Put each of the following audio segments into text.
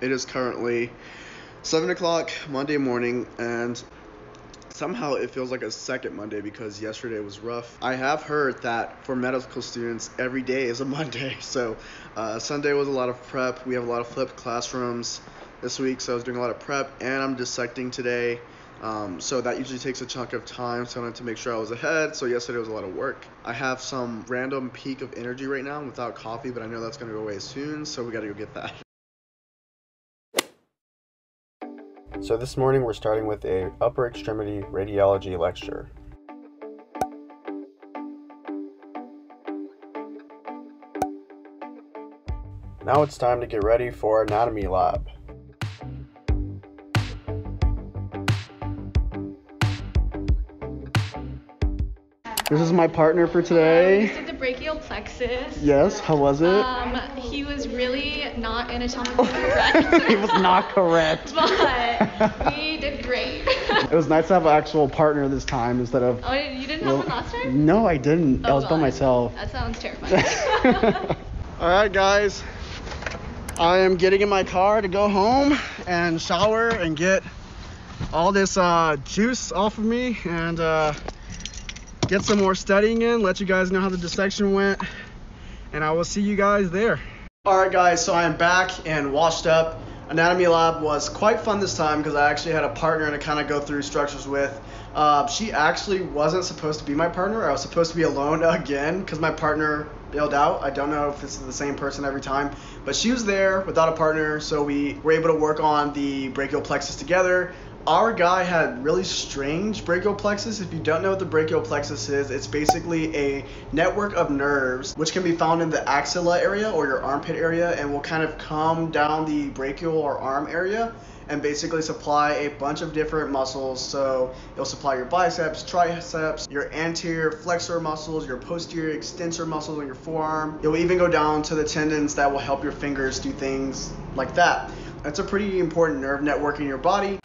It is currently 7 o'clock Monday morning, and somehow it feels like a second Monday because yesterday was rough. I have heard that for medical students, every day is a Monday. So uh, Sunday was a lot of prep. We have a lot of flipped classrooms this week, so I was doing a lot of prep, and I'm dissecting today. Um, so that usually takes a chunk of time, so I wanted to make sure I was ahead. So yesterday was a lot of work. I have some random peak of energy right now without coffee, but I know that's gonna go away soon, so we gotta go get that. So this morning we're starting with a upper extremity radiology lecture. Now it's time to get ready for anatomy lab. This is my partner for today. We did the brachial plexus. Yes, how was it? Um, he was really not anatomically correct. he was not correct. but we did great. It was nice to have an actual partner this time instead of. oh, you didn't have one last time? No, I didn't. I Oh, was by myself. That sounds terrifying. All right, guys. I am getting in my car to go home and shower and get all this uh, juice off of me and uh, get some more studying in. Let you guys know how the dissection went, and I will see you guys there. All right, guys. So I am back and washed up. Anatomy lab was quite fun this time because I actually had a partner to kind of go through structures with. Uh, she actually wasn't supposed to be my partner. I was supposed to be alone again because my partner bailed out. I don't know if this is the same person every time, but she was there without a partner, so we were able to work on the brachial plexus together. Our guy had really strange brachial plexus. If you don't know what the brachial plexus is, it's basically a network of nerves which can be found in the axilla area or your armpit area and will kind of come down the brachial or arm area and basically supply a bunch of different muscles. So it'll supply your biceps, triceps, your anterior flexor muscles, your posterior extensor muscles on your forearm. It will even go down to the tendons that will help your fingers do things like that. That's a pretty important nerve network in your body.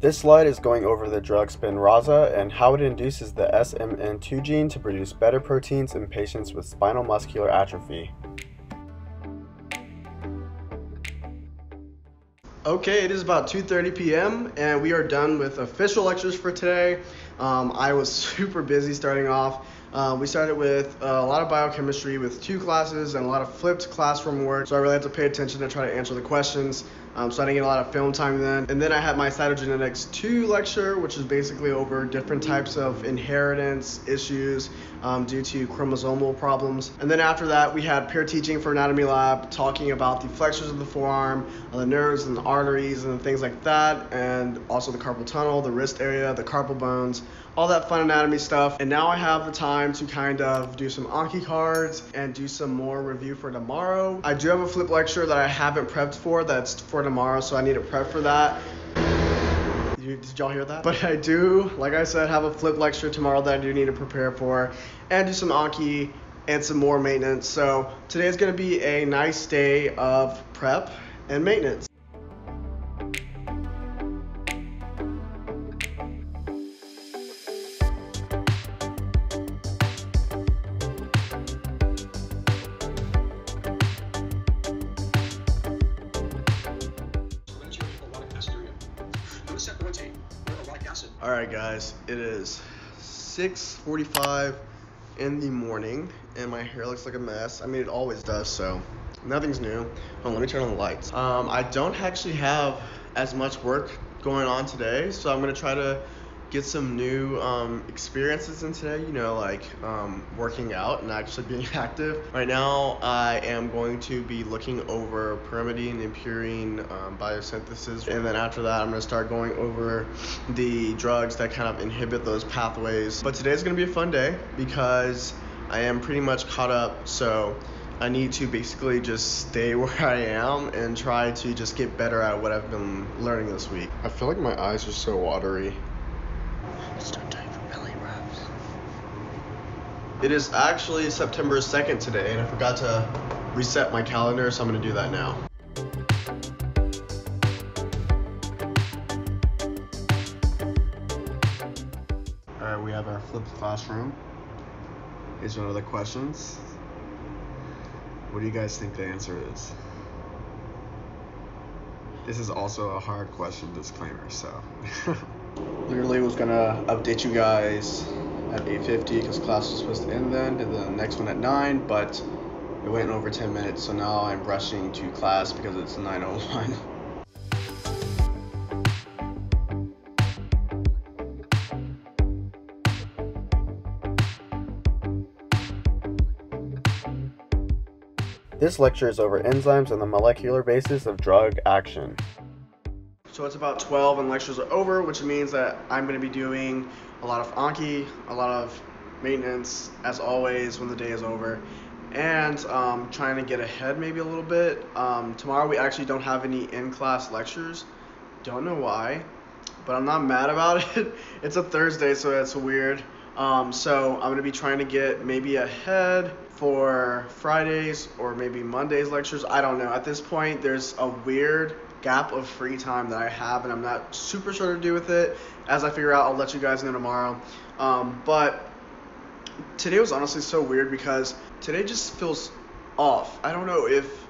This slide is going over the drug Spinraza and how it induces the SMN2 gene to produce better proteins in patients with spinal muscular atrophy. Okay, it is about 2:30 p.m. and we are done with official lectures for today. Um, I was super busy starting off. Uh, we started with a lot of biochemistry with two classes and a lot of flipped classroom work, so I really had to pay attention to try to answer the questions. Um, so I didn't get a lot of film time then. And then I had my cytogenetics 2 lecture, which is basically over different types of inheritance issues um, due to chromosomal problems. And then after that, we had peer teaching for anatomy lab, talking about the flexors of the forearm, uh, the nerves and the arteries and things like that, and also the carpal tunnel, the wrist area, the carpal bones, all that fun anatomy stuff. And now I have the time to kind of do some Anki cards and do some more review for tomorrow. I do have a flip lecture that I haven't prepped for that's for tomorrow, so I need to prep for that. You, did y'all hear that? But I do, like I said, have a flip lecture tomorrow that I do need to prepare for and do some Anki and some more maintenance. So today is gonna be a nice day of prep and maintenance. Guys, it is 6:45 in the morning, and my hair looks like a mess. I mean, it always does, so nothing's new. On, let me turn on the lights. Um, I don't actually have as much work going on today, so I'm gonna try to get some new um, experiences in today. You know, like um, working out and actually being active. Right now, I am going to be looking over pyrimidine and purine um, biosynthesis, and then after that, I'm gonna start going over the drugs that kind of inhibit those pathways. But today's gonna be a fun day because I am pretty much caught up. So. I need to basically just stay where I am and try to just get better at what I've been learning this week. I feel like my eyes are so watery. It is actually September 2nd today, and I forgot to reset my calendar, so I'm gonna do that now. All right, we have our flipped classroom. Here's one of the questions. What do you guys think the answer is? This is also a hard question disclaimer, so. Literally was gonna update you guys at 8.50 because class was supposed to end then, and the next one at 9, but it went over 10 minutes, so now I'm rushing to class because it's 9.01. This lecture is over enzymes and the molecular basis of drug action. So it's about 12 and lectures are over, which means that I'm going to be doing a lot of Anki, a lot of maintenance, as always, when the day is over, and um, trying to get ahead maybe a little bit. Um, tomorrow we actually don't have any in-class lectures. Don't know why, but I'm not mad about it. it's a Thursday, so it's weird. Um, so I'm going to be trying to get maybe ahead for Fridays or maybe Mondays lectures. I don't know. At this point, there's a weird gap of free time that I have, and I'm not super sure to do with it. As I figure out, I'll let you guys know tomorrow. Um, but today was honestly so weird because today just feels off. I don't know if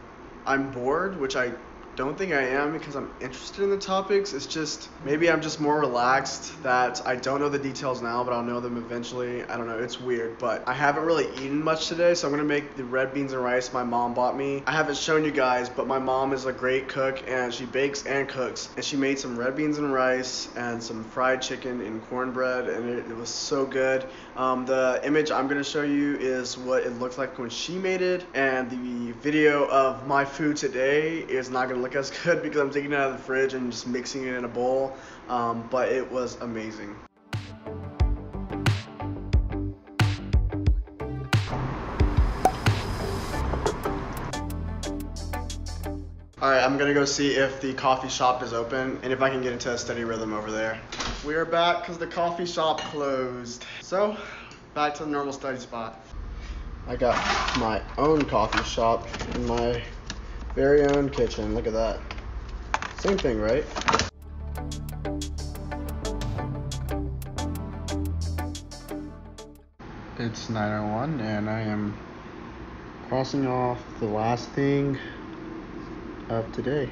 I'm bored, which I don't think I am because I'm interested in the topics. It's just maybe I'm just more relaxed that I don't know the details now, but I'll know them eventually. I don't know. It's weird, but I haven't really eaten much today, so I'm gonna make the red beans and rice my mom bought me. I haven't shown you guys, but my mom is a great cook and she bakes and cooks. And she made some red beans and rice and some fried chicken and cornbread, and it, it was so good. Um, the image I'm gonna show you is what it looked like when she made it, and the video of my food today is not gonna look as good because I'm taking it out of the fridge and just mixing it in a bowl. Um, but it was amazing. Alright, I'm gonna go see if the coffee shop is open and if I can get into a steady rhythm over there. We are back because the coffee shop closed. So, back to the normal study spot. I got my own coffee shop in my very own kitchen. Look at that. Same thing, right? It's 9:01 and I am crossing off the last thing of today.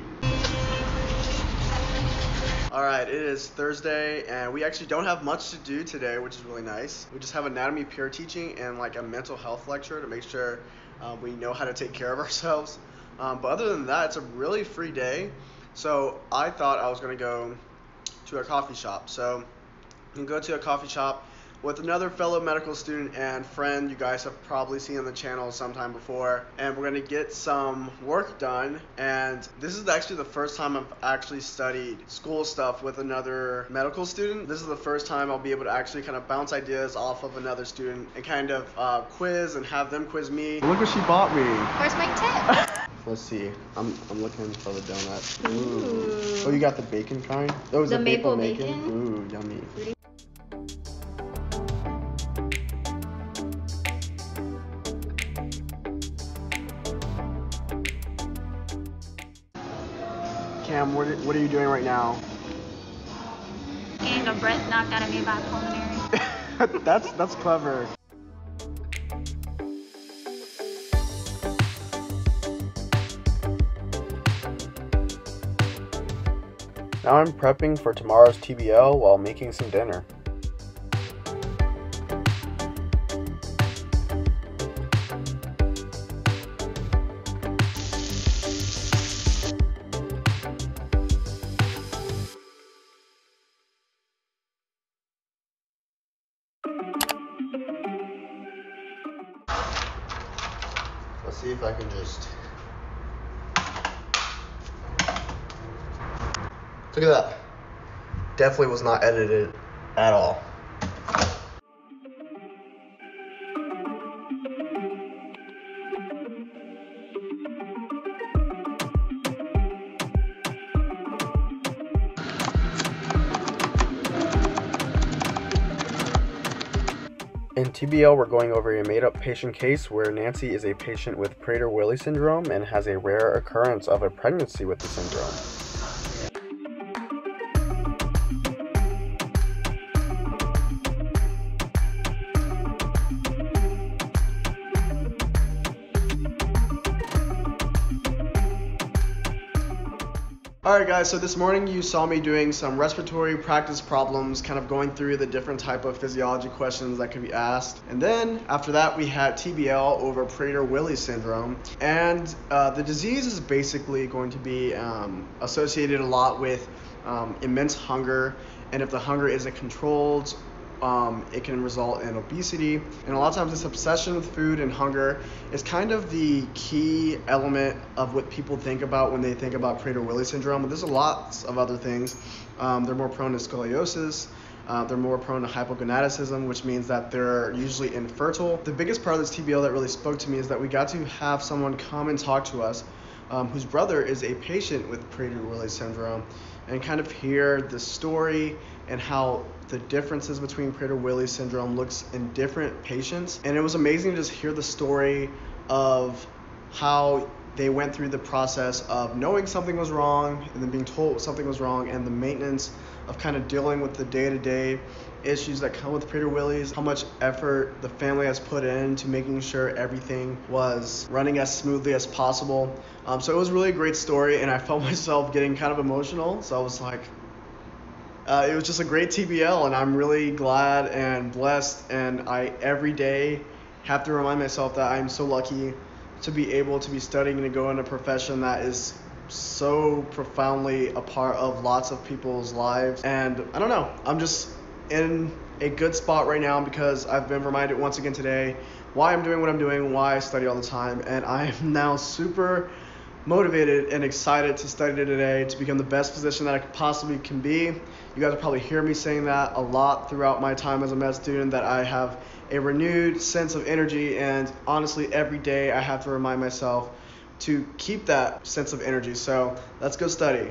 All right, it is Thursday, and we actually don't have much to do today, which is really nice. We just have anatomy peer teaching and like a mental health lecture to make sure uh, we know how to take care of ourselves. Um, but other than that, it's a really free day. So I thought I was gonna go to a coffee shop. So you can go to a coffee shop with another fellow medical student and friend you guys have probably seen on the channel sometime before and we're going to get some work done and this is actually the first time I've actually studied school stuff with another medical student this is the first time I'll be able to actually kind of bounce ideas off of another student and kind of uh, quiz and have them quiz me look what she bought me Where's my tip? let's see I'm, I'm looking for the donut Ooh. oh you got the bacon kind that was The a maple, maple bacon? bacon? ooh yummy Cam, what what are you doing right now? Getting a breath knocked out of me by pulmonary. that's that's clever. Now I'm prepping for tomorrow's TBL while making some dinner. Look at that. Definitely was not edited at all. In TBL, we're going over a made up patient case where Nancy is a patient with Prader Willi syndrome and has a rare occurrence of a pregnancy with the syndrome. Alright guys, so this morning you saw me doing some respiratory practice problems, kind of going through the different type of physiology questions that could be asked. And then after that we had TBL over Prader-Willi syndrome. And uh, the disease is basically going to be um, associated a lot with um, immense hunger. And if the hunger isn't controlled um, it can result in obesity. And a lot of times, this obsession with food and hunger is kind of the key element of what people think about when they think about Prader-Willi syndrome. But there's a lot of other things. Um, they're more prone to scoliosis. Uh, they're more prone to hypogonadism, which means that they're usually infertile. The biggest part of this TBL that really spoke to me is that we got to have someone come and talk to us um, whose brother is a patient with Prader-Willi syndrome and kind of hear the story and how the differences between Prader-Willi syndrome looks in different patients. And it was amazing to just hear the story of how they went through the process of knowing something was wrong and then being told something was wrong and the maintenance of kind of dealing with the day-to-day issues that come with Prader-Willis, how much effort the family has put into making sure everything was running as smoothly as possible. Um, so it was really a great story and I felt myself getting kind of emotional. So I was like, uh, it was just a great TBL, and I'm really glad and blessed. And I every day have to remind myself that I'm so lucky to be able to be studying and to go in a profession that is so profoundly a part of lots of people's lives. And I don't know, I'm just in a good spot right now because I've been reminded once again today why I'm doing what I'm doing, why I study all the time, and I am now super motivated and excited to study today to become the best physician that I possibly can be. You guys will probably hear me saying that a lot throughout my time as a med student that I have a renewed sense of energy and honestly every day I have to remind myself to keep that sense of energy. So let's go study.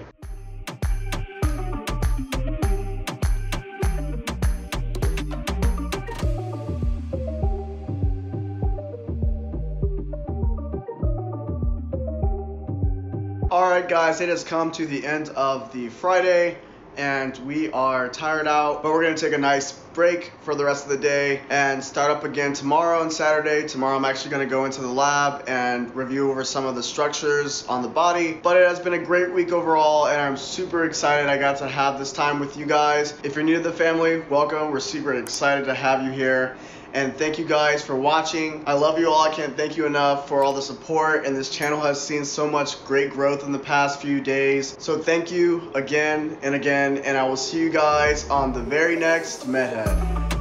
Alright guys, it has come to the end of the Friday and we are tired out, but we're gonna take a nice break for the rest of the day and start up again tomorrow and Saturday. Tomorrow I'm actually gonna go into the lab and review over some of the structures on the body. But it has been a great week overall and I'm super excited I got to have this time with you guys. If you're new to the family, welcome. We're super excited to have you here and thank you guys for watching. I love you all. I can't thank you enough for all the support and this channel has seen so much great growth in the past few days. So thank you again and again and I will see you guys on the very next MedHead.